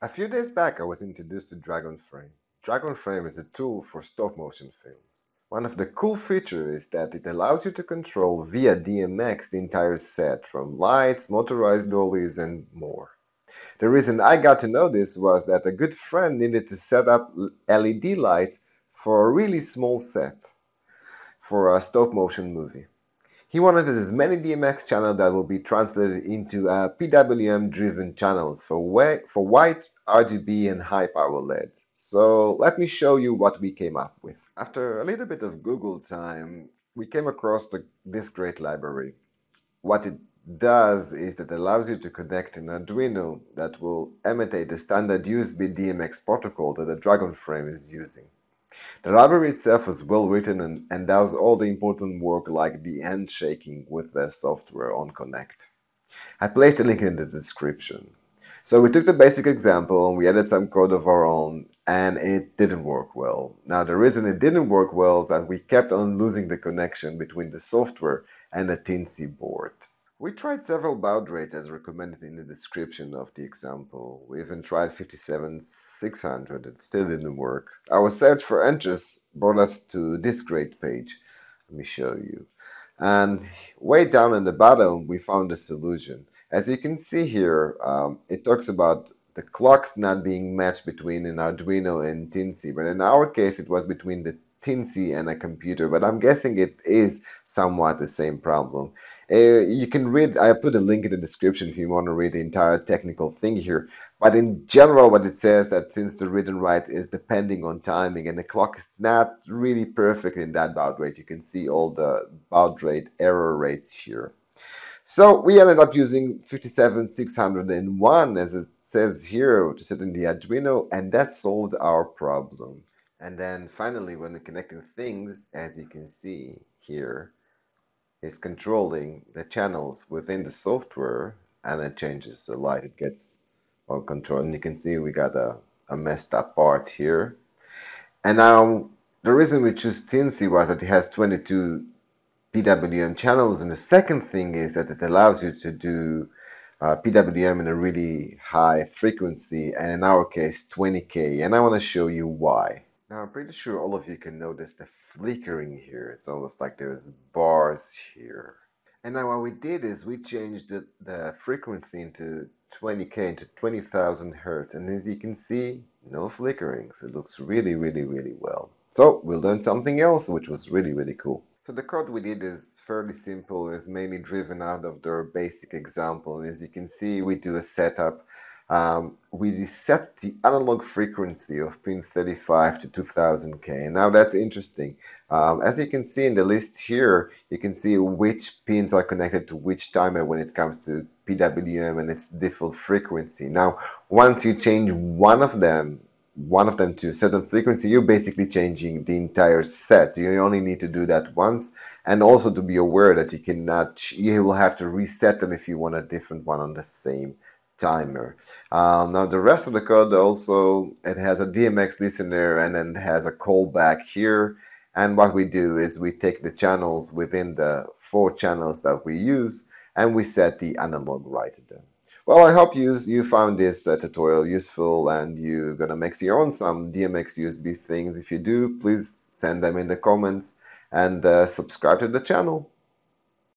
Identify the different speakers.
Speaker 1: A few days back I was introduced to DragonFrame. DragonFrame is a tool for stop motion films. One of the cool features is that it allows you to control via DMX the entire set, from lights, motorized dollies, and more. The reason I got to know this was that a good friend needed to set up LED lights for a really small set for a stop motion movie. He wanted as many DMX channels that will be translated into uh, PWM driven channels for, for white, RGB and high power LEDs. So let me show you what we came up with. After a little bit of Google time, we came across the, this great library. What it does is it allows you to connect an Arduino that will imitate the standard USB DMX protocol that the DragonFrame is using. The library itself is well written and, and does all the important work like the handshaking with the software on Connect. I placed a link in the description. So we took the basic example and we added some code of our own and it didn't work well. Now the reason it didn't work well is that we kept on losing the connection between the software and the Teensy board. We tried several baud rates as recommended in the description of the example. We even tried 57600, it still didn't work. Our search for interest brought us to this great page. Let me show you. And way down in the bottom, we found a solution. As you can see here, um, it talks about the clocks not being matched between an Arduino and Teensy, but in our case, it was between the Teensy and a computer, but I'm guessing it is somewhat the same problem. Uh, you can read, I put a link in the description if you want to read the entire technical thing here. But in general, what it says that since the read and write is depending on timing and the clock is not really perfect in that baud rate, you can see all the baud rate error rates here. So we ended up using 57601 as it says here to set in the Arduino and that solved our problem. And then finally when connecting things, as you can see here, is controlling the channels within the software and it changes the light. It gets all control. And you can see we got a, a messed up part here. And now the reason we choose Teensy was that it has 22 PWM channels. And the second thing is that it allows you to do uh, PWM in a really high frequency and in our case 20k and I want to show you why now I'm pretty sure all of you can notice the flickering here. It's almost like there's bars here. And now what we did is we changed the, the frequency into 20k into 20,000 hertz. And as you can see no flickering so it looks really really really well. So we learned something else which was really really cool. So the code we did is fairly simple. It's mainly driven out of their basic example. And as you can see we do a setup um, we set the analog frequency of pin 35 to 2000K. Now that's interesting. Um, as you can see in the list here, you can see which pins are connected to which timer when it comes to PWM and its default frequency. Now, once you change one of them, one of them to a certain frequency, you're basically changing the entire set. You only need to do that once and also to be aware that you cannot, you will have to reset them if you want a different one on the same timer. Um, now the rest of the code also, it has a DMX listener and then has a callback here. And what we do is we take the channels within the four channels that we use and we set the analog write to them. Well, I hope you, you found this uh, tutorial useful and you're going to make your own some DMX USB things. If you do, please send them in the comments and uh, subscribe to the channel.